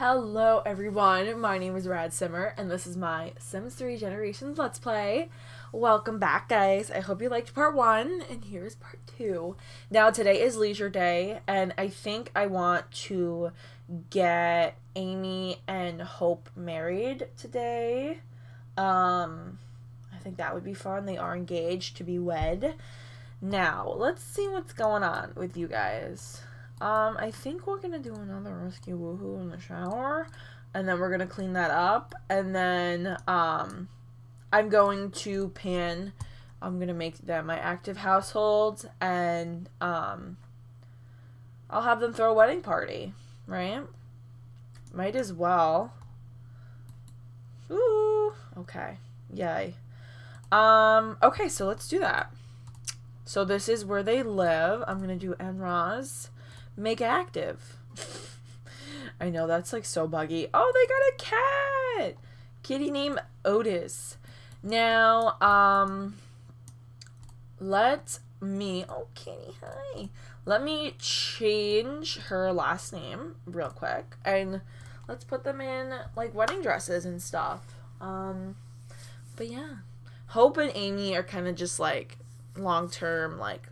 Hello everyone, my name is Rad Simmer and this is my Sims 3 Generations Let's Play. Welcome back guys, I hope you liked part 1 and here's part 2. Now today is leisure day and I think I want to get Amy and Hope married today. Um, I think that would be fun, they are engaged to be wed. Now, let's see what's going on with you guys. Um, I think we're gonna do another risky woohoo in the shower, and then we're gonna clean that up, and then um, I'm going to pan. I'm gonna make them my active household, and um, I'll have them throw a wedding party, right? Might as well. Ooh, okay, yay. Um, okay, so let's do that. So this is where they live. I'm gonna do Enraz make active. I know that's like so buggy. Oh, they got a cat. Kitty named Otis. Now, um, let me. Oh, Kitty, hi. Let me change her last name real quick, and let's put them in like wedding dresses and stuff. Um, but yeah, Hope and Amy are kind of just like long term like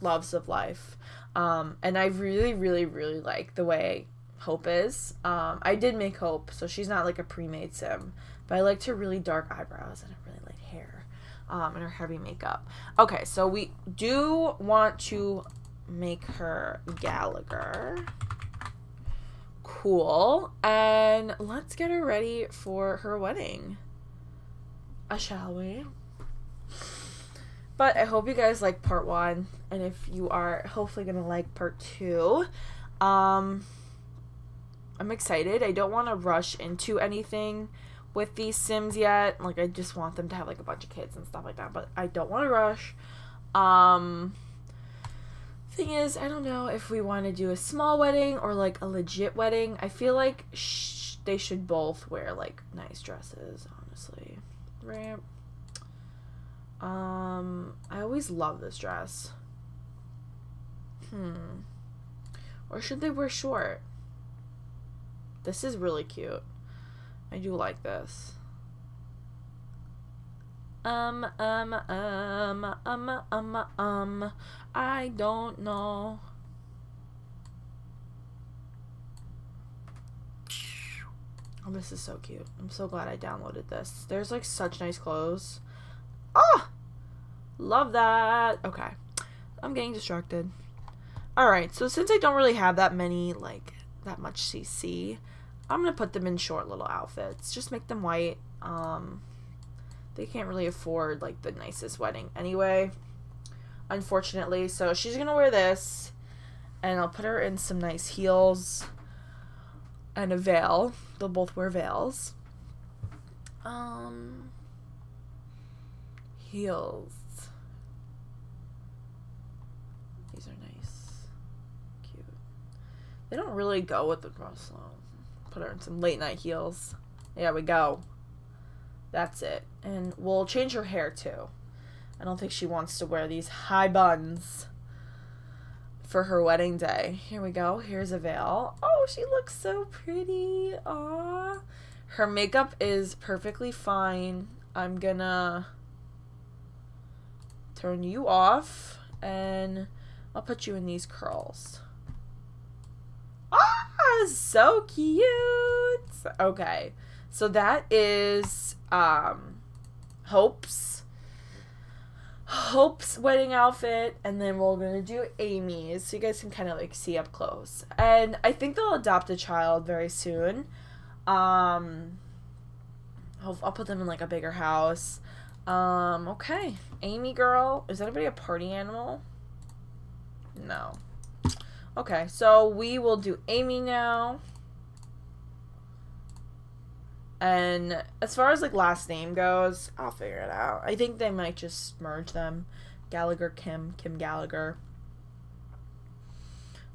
loves of life. Um, and I really, really, really like the way Hope is. Um, I did make Hope, so she's not like a pre-made sim, but I liked her really dark eyebrows and her really light hair, um, and her heavy makeup. Okay, so we do want to make her Gallagher. Cool. And let's get her ready for her wedding. Uh, shall we? But I hope you guys like part one. And if you are hopefully to like part two, um, I'm excited. I don't want to rush into anything with these Sims yet. Like, I just want them to have like a bunch of kids and stuff like that. But I don't want to rush. Um, thing is, I don't know if we want to do a small wedding or like a legit wedding. I feel like sh- they should both wear like nice dresses, honestly. Right? Um, I always love this dress. Hmm. Or should they wear short? This is really cute. I do like this. Um, um, um, um, um, um, I don't know. Oh, this is so cute. I'm so glad I downloaded this. There's like such nice clothes. Oh! Love that. Okay. I'm getting distracted. Alright, so since I don't really have that many, like, that much CC, I'm going to put them in short little outfits. Just make them white. Um, they can't really afford, like, the nicest wedding anyway, unfortunately. So she's going to wear this, and I'll put her in some nice heels and a veil. They'll both wear veils. Um, heels. These are nice. Cute. They don't really go with the dress though. Put her in some late night heels. There we go. That's it. And we'll change her hair too. I don't think she wants to wear these high buns for her wedding day. Here we go. Here's a veil. Oh, she looks so pretty. Aw. Her makeup is perfectly fine. I'm gonna turn you off and I'll put you in these curls. Ah, so cute. Okay. So that is um Hope's Hope's wedding outfit and then we're to do Amy's so you guys can kind of like see up close. And I think they'll adopt a child very soon. Um I'll, I'll put them in like a bigger house. Um okay. Amy girl, is anybody a party animal? No. Okay, so we will do Amy now. And as far as like last name goes, I'll figure it out. I think they might just merge them. Gallagher Kim, Kim Gallagher.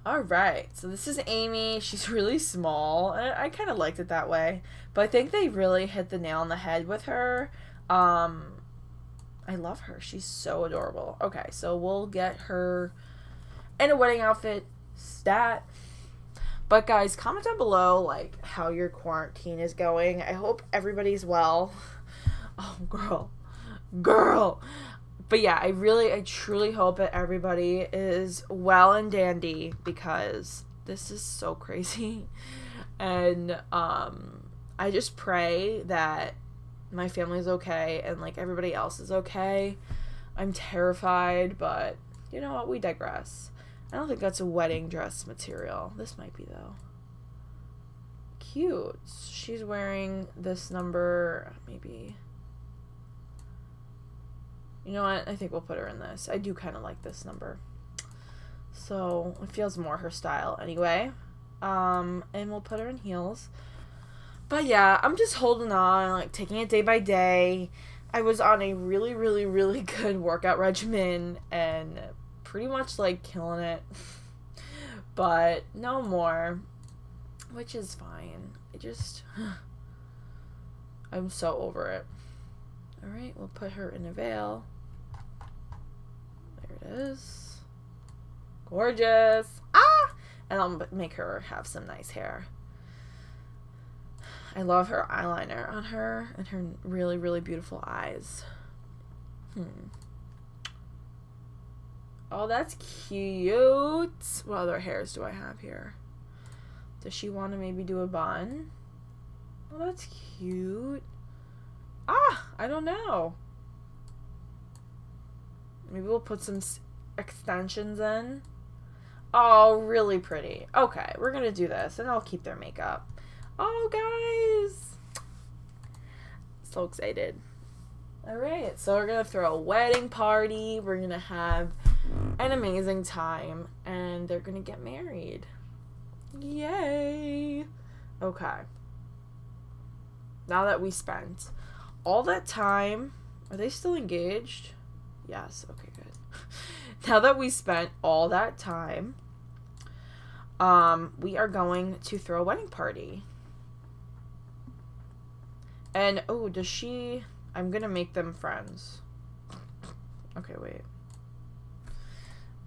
Alright, so this is Amy. She's really small. I, I kind of liked it that way. But I think they really hit the nail on the head with her. Um, I love her. She's so adorable. Okay, so we'll get her in a wedding outfit. Stat. But guys, comment down below like how your quarantine is going. I hope everybody's well. Oh, girl. Girl. But yeah, I really I truly hope that everybody is well and dandy because this is so crazy. And um I just pray that my family's okay and like everybody else is okay. I'm terrified, but you know what? We digress. I don't think that's a wedding dress material. This might be though. Cute. She's wearing this number maybe you know what? I think we'll put her in this. I do kind of like this number. So it feels more her style anyway. Um, and we'll put her in heels. But yeah, I'm just holding on, like taking it day by day. I was on a really, really, really good workout regimen and pretty much like killing it. but no more, which is fine. I just, I'm so over it. All right, we'll put her in a veil. There it is. Gorgeous. Ah! And I'll make her have some nice hair. I love her eyeliner on her and her really, really beautiful eyes. Hmm. Oh, that's cute. What other hairs do I have here? Does she want to maybe do a bun? Oh, that's cute. Ah, I don't know. Maybe we'll put some extensions in. Oh, really pretty. Okay, we're going to do this, and I'll keep their makeup. Oh, guys. So excited. All right, so we're to throw a wedding party. We're to have an amazing time, and they're to get married. Yay. Okay. Now that we spent all that time, are they still engaged? Yes, okay, good. now that we spent all that time, um, we are going to throw a wedding party. And, oh, does she... I'm gonna make them friends. Okay, wait.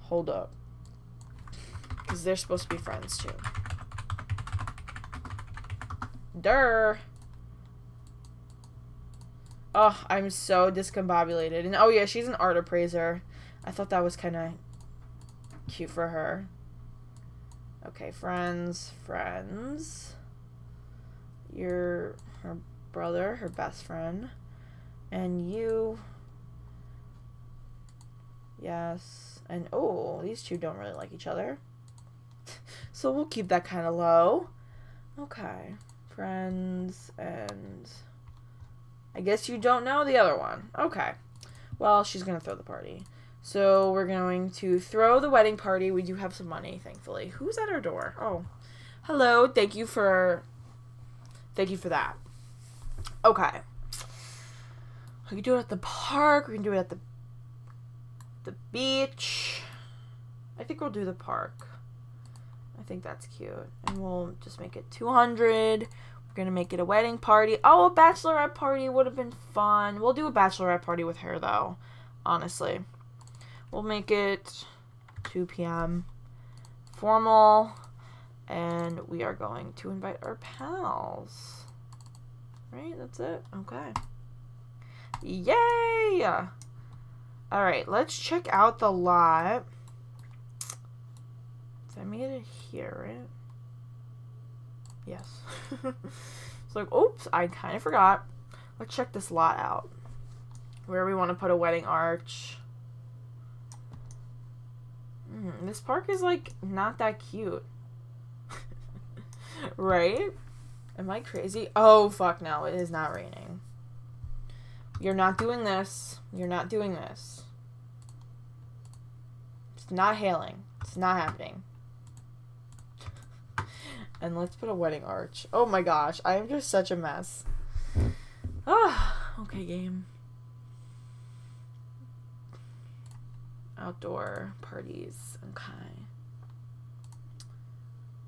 Hold up. Because they're supposed to be friends, too. Durr! Oh, I'm so discombobulated. And oh yeah, she's an art appraiser. I thought that was kind of cute for her. Okay, friends, friends. You're her brother, her best friend. And you. Yes. And oh, these two don't really like each other. so we'll keep that kind of low. Okay. Friends and I guess you don't know the other one. Okay. Well, she's going to throw the party. So we're going to throw the wedding party. We do have some money, thankfully. Who's at our door? Oh. Hello. Thank you for Thank you for that. Okay. We can do it at the park. We can do it at the the beach. I think we'll do the park. I think that's cute. And we'll just make it 200. We're gonna make it a wedding party. Oh, a bachelorette party would have been fun. We'll do a bachelorette party with her though, honestly. We'll make it 2 p.m. Formal. And we are going to invite our pals. Right, that's it. Okay. Yay! Alright, let's check out the lot. Did I make it here? Yes. it's like, oops, I kind of forgot. Let's check this lot out. Where we want to put a wedding arch. Mm, this park is, like, not that cute. right? Am I crazy? Oh, fuck no. It is not raining. You're not doing this. You're not doing this. It's not hailing. It's not happening. And let's put a wedding arch. Oh my gosh, I am just such a mess. Ah, okay, game. Outdoor parties. Okay.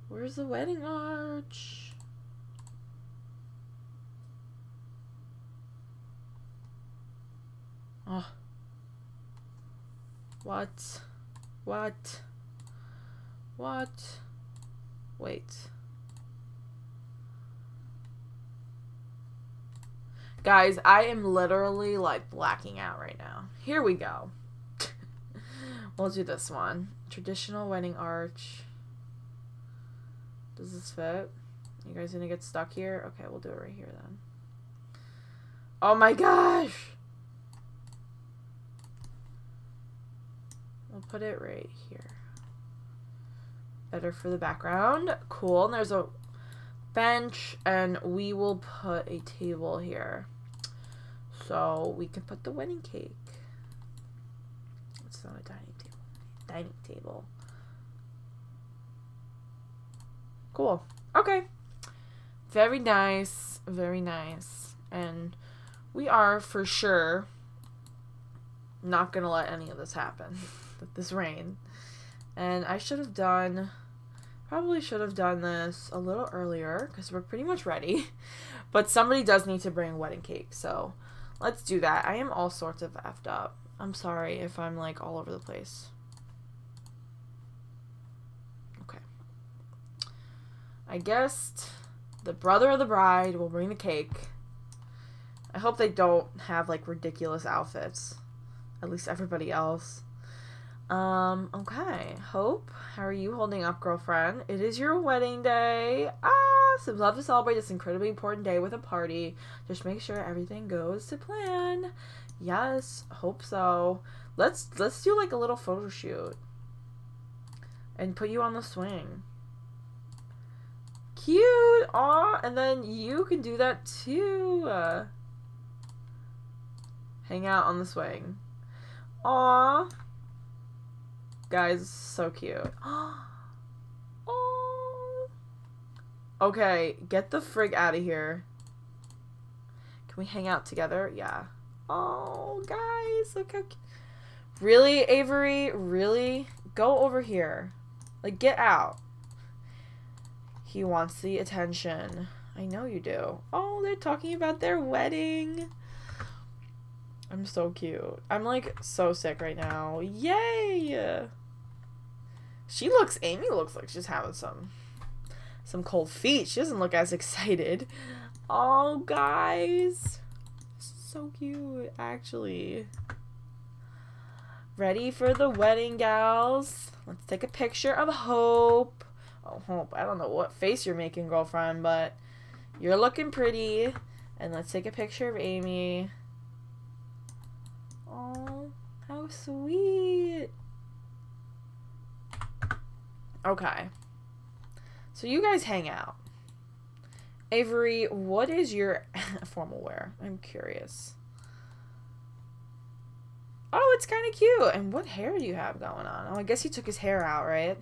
Where's the wedding arch? Oh. What? What? What? Wait. Guys, I am literally like blacking out right now. Here we go. we'll do this one. Traditional wedding arch. Does this fit? You guys gonna get stuck here? Okay, we'll do it right here then. Oh my gosh! We'll put it right here. Better for the background. Cool. And there's a bench, and we will put a table here. So we can put the wedding cake. It's not a dining table. Dining table. Cool. Okay. Very nice. Very nice. And we are for sure not going to let any of this happen. this rain. And I should have done, probably should have done this a little earlier because we're pretty much ready. But somebody does need to bring wedding cake, so let's do that. I am all sorts of effed up. I'm sorry if I'm like all over the place. Okay. I guessed the brother of the bride will bring the cake. I hope they don't have like ridiculous outfits. At least everybody else. Um, okay. Hope, how are you holding up, girlfriend? It is your wedding day. Ah, so love to celebrate this incredibly important day with a party. Just make sure everything goes to plan. Yes, hope so. Let's let's do like a little photo shoot. And put you on the swing. Cute! Aw, and then you can do that too. Uh, hang out on the swing. Aw. Guys, so cute. oh. Okay, get the frig out of here. Can we hang out together? Yeah. Oh, guys, look how cute. Really, Avery? Really? Go over here. Like, get out. He wants the attention. I know you do. Oh, they're talking about their wedding. I'm so cute. I'm like so sick right now. Yay! She looks Amy looks like she's having some some cold feet. She doesn't look as excited. Oh guys. So cute, actually. Ready for the wedding, gals? Let's take a picture of Hope. Oh, Hope, I don't know what face you're making, girlfriend, but you're looking pretty. And let's take a picture of Amy. Oh, how sweet. Okay. So you guys hang out. Avery, what is your formal wear? I'm curious. Oh, it's kind of cute. And what hair do you have going on? Oh, I guess he took his hair out, right?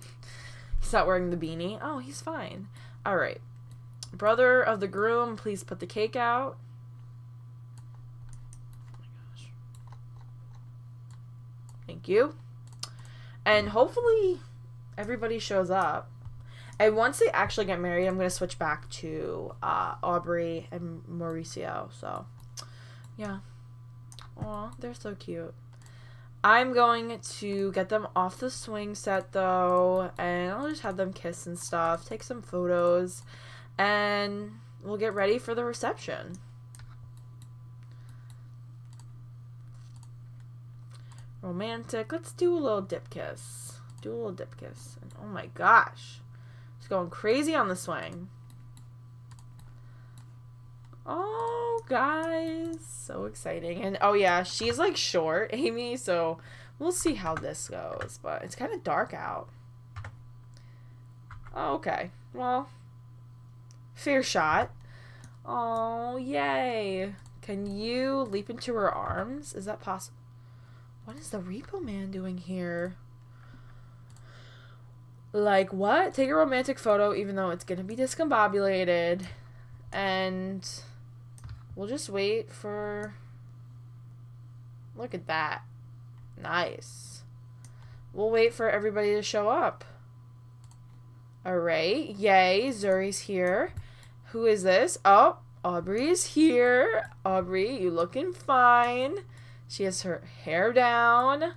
He's not wearing the beanie. Oh, he's fine. All right. Brother of the groom, please put the cake out. Thank you. And hopefully everybody shows up. And once they actually get married, I'm going to switch back to uh, Aubrey and Mauricio. So, yeah. Aw, they're so cute. I'm going to get them off the swing set, though. And I'll just have them kiss and stuff. Take some photos. And we'll get ready for the reception. Romantic. Let's do a little dip kiss. Do a little dip kiss. And oh my gosh. She's going crazy on the swing. Oh, guys. So exciting. And oh yeah, she's like short, Amy, so we'll see how this goes. But it's kind of dark out. Oh, okay. Well, fair shot. Oh, yay. Can you leap into her arms? Is that possible? What is the repo man doing here? Like, what? Take a romantic photo even though it's going to be discombobulated. And we'll just wait for... Look at that. Nice. We'll wait for everybody to show up. Alright. Yay. Zuri's here. Who is this? Oh, Aubrey is here. Aubrey, you looking fine. She has her hair down.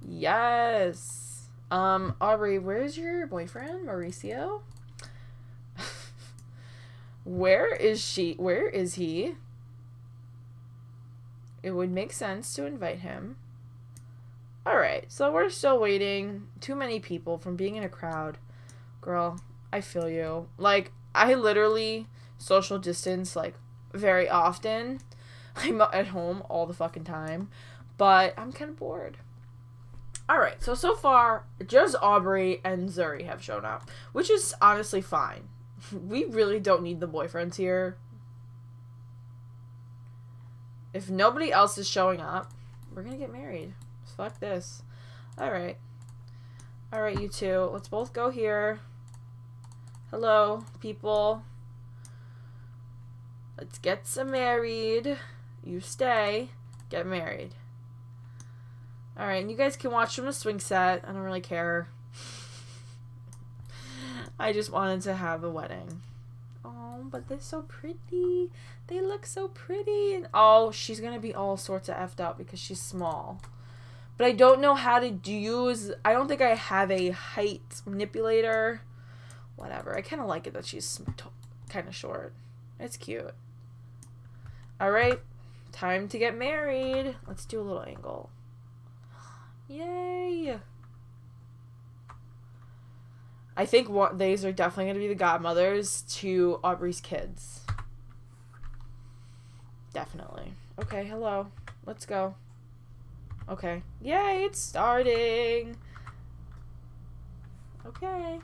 Yes. Um, Aubrey, where's your boyfriend, Mauricio? Where is she? Where is he? It would make sense to invite him. Alright, so we're still waiting. Too many people from being in a crowd. Girl, I feel you. Like, I literally social distance, like, very often. I'm at home all the fucking time. But I'm kind of bored. Alright, so so far, just Aubrey and Zuri have shown up. Which is honestly fine. We really don't need the boyfriends here. If nobody else is showing up, we're gonna get married. Fuck this. Alright. Alright, you two. Let's both go here. Hello, people. Let's get some married. You stay. Get married. Alright, and you guys can watch from the swing set. I don't really care. I just wanted to have a wedding. Oh, but they're so pretty. They look so pretty. And oh, she's gonna be all sorts of effed up because she's small. But I don't know how to use. I don't think I have a height manipulator. Whatever. I kind of like it that she's kind of short. It's cute. Alright. Time to get married. Let's do a little angle. Yay! I think these are definitely going to be the godmothers to Aubrey's kids. Definitely. Okay, hello. Let's go. Okay. Yay, it's starting. Okay.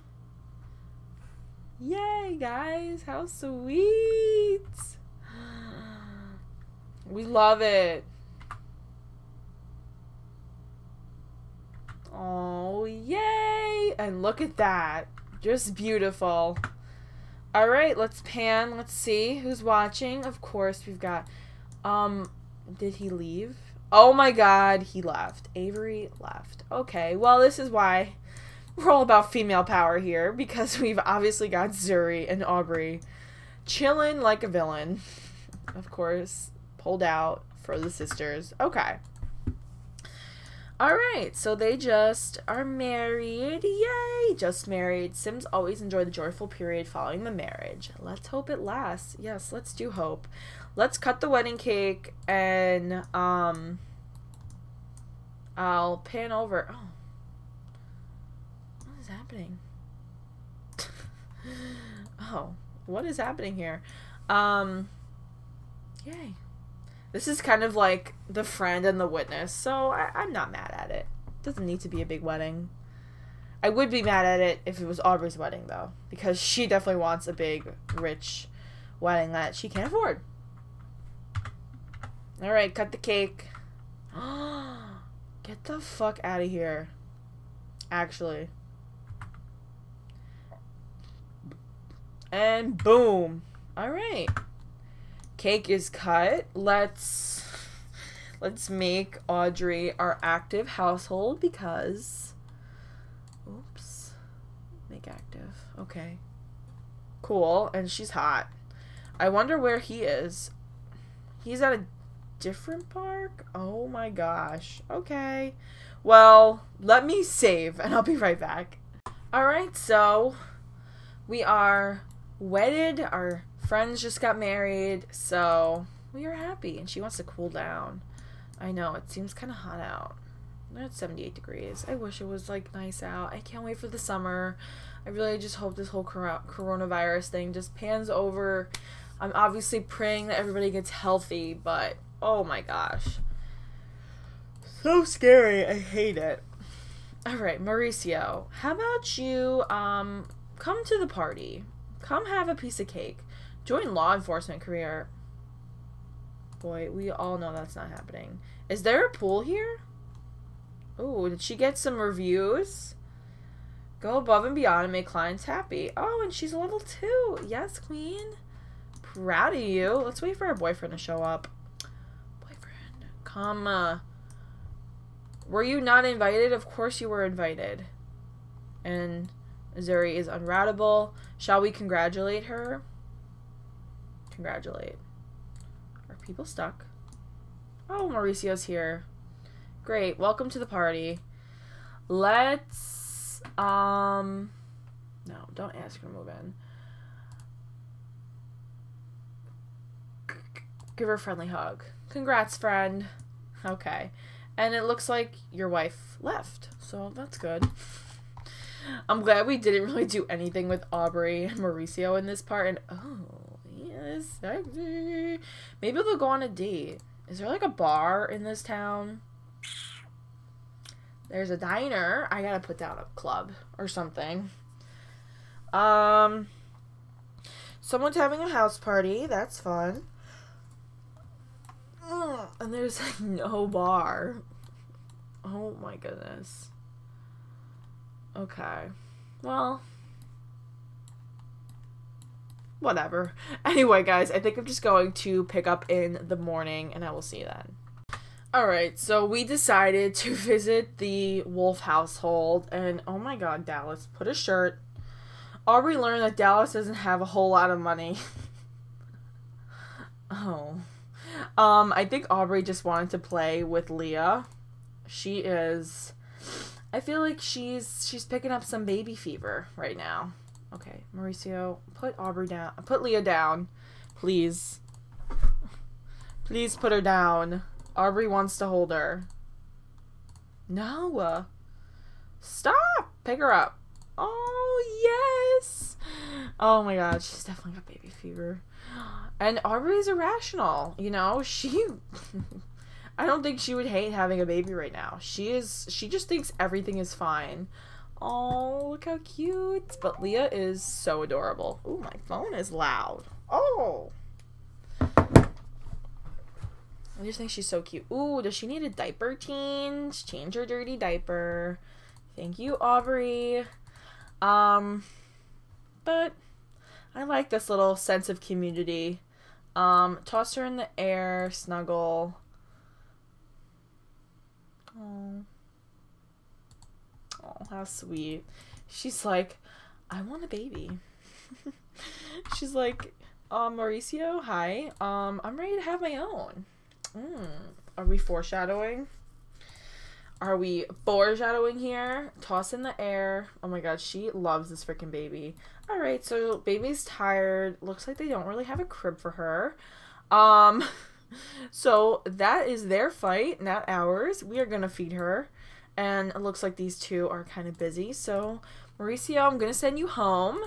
Yay, guys. How sweet. We love it. Oh, yay! And look at that. Just beautiful. Alright, let's pan. Let's see who's watching. Of course, we've got... Um, did he leave? Oh my god, he left. Avery left. Okay, well, this is why we're all about female power here. Because we've obviously got Zuri and Aubrey chilling like a villain. Of course, pulled out for the sisters. Okay. Alright, so they just are married. Yay! Just married. Sims always enjoy the joyful period following the marriage. Let's hope it lasts. Yes, let's do hope. Let's cut the wedding cake and um I'll pan over. Oh. What is happening? oh, what is happening here? Um Yay. This is kind of like the friend and the witness, so I, I'm not mad at it. Doesn't need to be a big wedding. I would be mad at it if it was Aubrey's wedding, though, because she definitely wants a big, rich wedding that she can't afford. Alright, cut the cake. Get the fuck out of here. Actually. And boom. Alright cake is cut. Let's let's make Aubrey our active household because oops. Make active. Okay. Cool. And she's hot. I wonder where he is. He's at a different park? Oh my gosh. Okay. Well, let me save and I'll be right back. Alright, so we are wedded. Our friends just got married, so we are happy. And she wants to cool down. I know, it seems kind of hot out. It's 78 degrees. I wish it was like nice out. I can't wait for the summer. I really just hope this whole coronavirus thing just pans over. I'm obviously praying that everybody gets healthy, but oh my gosh. So scary. I hate it. All right, Mauricio, how about you um come to the party? Come have a piece of cake. Join law enforcement career. Boy, we all know that's not happening. Is there a pool here? Oh, did she get some reviews? Go above and beyond and make clients happy. Oh, and she's a level two. Yes, queen. Proud of you. Let's wait for her boyfriend to show up. Boyfriend, come. Uh, were you not invited? Of course you were invited. And Zuri is unroutable. Shall we congratulate her? Congratulate. Are people stuck? Oh, Mauricio's here. Great. Welcome to the party. Let's, um, no, don't ask her to move in. Give her a friendly hug. Congrats, friend. Okay. And it looks like your wife left. So that's good. I'm glad we didn't really do anything with Aubrey and Mauricio in this part. And oh, sexy. Maybe they'll go on a date. Is there like a bar in this town? There's a diner. I gotta put down a club or something. Um, someone's having a house party. That's fun. And there's like no bar. Oh my goodness. Okay. Well, whatever. Anyway, guys, I think I'm just going to pick up in the morning and I will see you then. Alright, so we decided to visit the Wolf household, and oh my god, Dallas, put a shirt. Aubrey learned that Dallas doesn't have a whole lot of money. oh. Um, I think Aubrey just wanted to play with Leah. She is I feel like she's she's picking up some baby fever right now. Okay, Mauricio, put Aubrey down. Put Leah down. Please. Please put her down. Aubrey wants to hold her. No. Stop. Pick her up. Oh, yes. Oh my god, she's definitely got baby fever. And Aubrey's irrational, you know? She I don't think she would hate having a baby right now. She is she just thinks everything is fine. Oh, look how cute. But Leah is so adorable. Oh, my phone is loud. Oh. I just think she's so cute. Ooh, does she need a diaper change? Change her dirty diaper. Thank you, Aubrey. Um, but I like this little sense of community. Um, toss her in the air, snuggle. Oh. How sweet. She's like, I want a baby. She's like, um, Mauricio, hi. Um, I'm ready to have my own. Mm. Are we foreshadowing? Are we foreshadowing here? Toss in the air. Oh my god, she loves this freaking baby. Alright, so baby's tired. Looks like they don't really have a crib for her. Um, so that is their fight, not ours. We are gonna feed her. And it looks like these two are kind of busy. So, Mauricio, I'm gonna send you home.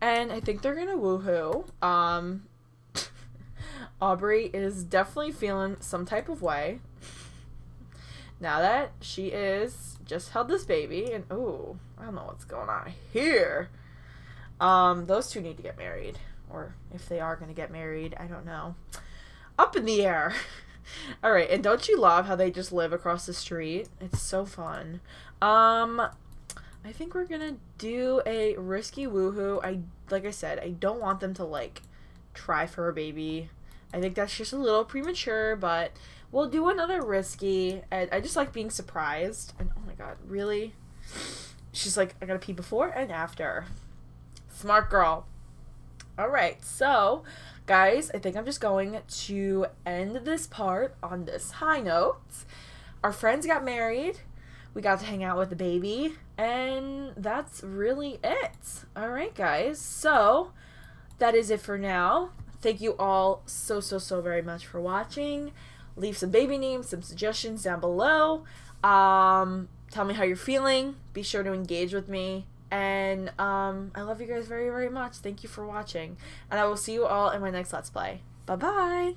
And I think they're gonna woohoo. Um, Aubrey is definitely feeling some type of way now that she is just held this baby and oh i don't know what's going on here um those two need to get married or if they are going to get married i don't know up in the air all right and don't you love how they just live across the street it's so fun um i think we're gonna do a risky woohoo i like i said i don't want them to like try for a baby i think that's just a little premature but We'll do another risky. And I just like being surprised. And oh my god, really? She's like, I gotta pee before and after. Smart girl. Alright, so guys, I think I'm just going to end this part on this high note. Our friends got married. We got to hang out with the baby. And that's really it. Alright, guys. So, that is it for now. Thank you all so, so, so very much for watching leave some baby names, some suggestions down below. Um, tell me how you're feeling. Be sure to engage with me. And um, I love you guys very, very much. Thank you for watching. And I will see you all in my next Let's Play. Bye-bye!